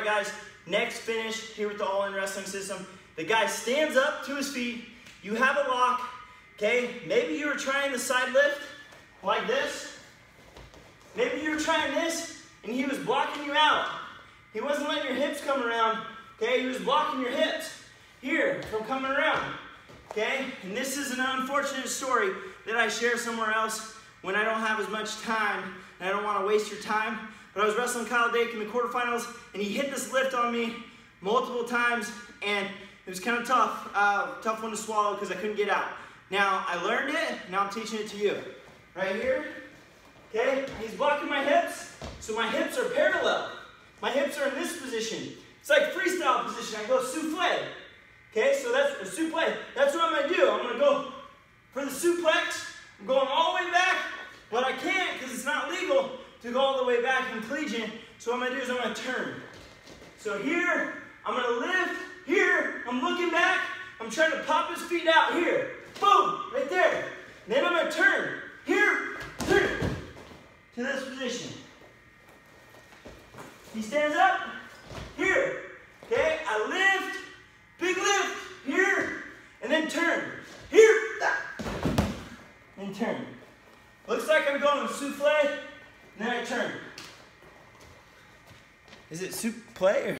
right, guys, next finish here with the all-in wrestling system. The guy stands up to his feet. You have a lock, okay? Maybe you were trying the side lift like this. Maybe you were trying this and he was blocking you out. He wasn't letting your hips come around, okay? He was blocking your hips here from coming around, okay? And this is an unfortunate story that I share somewhere else when I don't have as much time and I don't want to waste your time. But I was wrestling Kyle Dake in the quarterfinals and he hit this lift on me multiple times and it was kind of tough, uh, tough one to swallow because I couldn't get out. Now, I learned it, now I'm teaching it to you. Right here, okay? He's blocking my hips, so my hips are parallel. My hips are in this position. It's like freestyle position. I go suplay. Okay, so that's a suplay. That's what I'm gonna do. I'm gonna go for the suplex. I'm going the way back, but I can't because it's not legal to go all the way back in collegiate. So what I'm gonna do is I'm gonna turn. So here, I'm gonna lift. Here, I'm looking back. I'm trying to pop his feet out. Here, boom, right there. And then I'm gonna turn. Here, turn to this position. He stands up, here, okay? I lift, big lift, here, and then turn. Here, and turn. Looks like I'm going suplay, I turn. Is it suplay or?